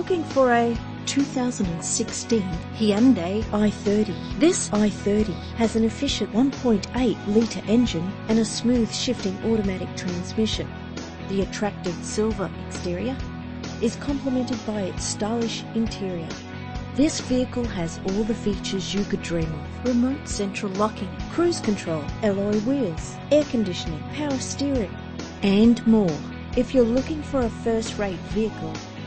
Looking for a 2016 Hyundai i30. This i30 has an efficient 1.8 litre engine and a smooth shifting automatic transmission. The attractive silver exterior is complemented by its stylish interior. This vehicle has all the features you could dream of. Remote central locking, cruise control, alloy wheels, air conditioning, power steering, and more. If you're looking for a first-rate vehicle,